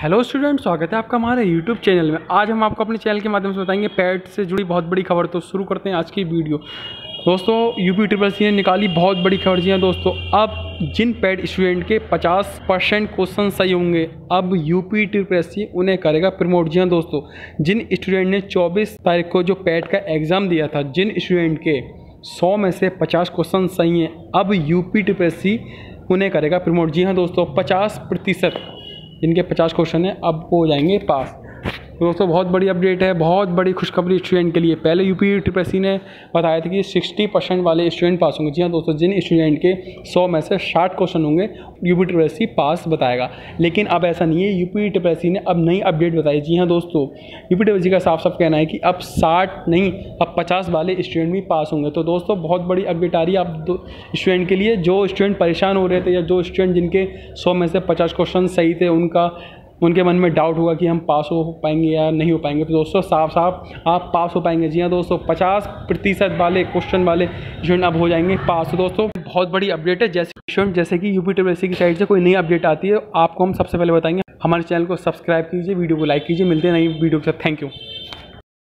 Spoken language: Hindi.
हेलो स्टूडेंट स्वागत है आपका हमारे यूट्यूब चैनल में। आज हम आपको अपने चैनल के माध्यम से बताएँगे पैड से जुड़ी बहुत बड़ी खबर। तो शुरू करते हैं आज की वीडियो दोस्तों यूपी ट्रिपल सी ने निकाली बहुत बड़ी खबर जी हाँ दोस्तों। अब जिन पैड स्टूडेंट के 50 परसेंट क्वेश्चन सही होंगे, अब यूपी ट्रिपल सी उन्हें करेगा प्रमोट जी हाँ दोस्तों। जिन स्टूडेंट ने 24 तारीख को जो पैड का एग्ज़ाम दिया था, जिन स्टूडेंट के 100 में से 50 क्वेश्चन सही हैं, अब यूपी ट्रिपल सी उन्हें करेगा प्रमोट जी हाँ दोस्तों, पचास प्रतिशत। जिनके पचास क्वेश्चन हैं अब वो हो जाएँगे पास। दोस्तों, बहुत बड़ी अपडेट है, बहुत बड़ी खुशखबरी स्टूडेंट के लिए। पहले यूपी ट्रिपल ने बताया था कि सिक्सटी परसेंट वाले स्टूडेंट पास होंगे। जी हाँ दोस्तों, जिन स्टूडेंट के सौ में से साठ क्वेश्चन होंगे यूपी ट्रिपल पास बताएगा। लेकिन अब ऐसा नहीं है यूपी ट्रिपल ने अब नई अपडेट बताई। जी हाँ दोस्तों यूपी ट्रिपल का साफ़ साफ़ कहना है कि अब साठ नहीं, अब पचास वाले स्टूडेंट भी पास होंगे। तो दोस्तों, बहुत बड़ी अपडेट आ रही है अब स्टूडेंट के लिए। जो स्टूडेंट परेशान हो रहे थे या जो स्टूडेंट जिनके सौ में से पचास क्वेश्चन सही थे, उनका उनके मन में डाउट हुआ कि हम पास हो पाएँगे या नहीं हो पाएँगे। तो दोस्तों साफ़ साफ़ आप पास हो पाएँगे। जी हाँ दोस्तों, पचास प्रतिशत वाले क्वेश्चन वाले स्टूडेंट अब हो जाएँगे पास दोस्तों, बहुत बड़ी अपडेट है। जैसे स्टूडेंट जैसे कि यू पी की साइड से कोई नई अपडेट आती है, आपको हम सबसे पहले बताएँगे। हमारे चैनल को सब्सक्राइब कीजिए वीडियो को लाइक कीजिए। मिलते हैं नई वीडियो के साथ। Thank you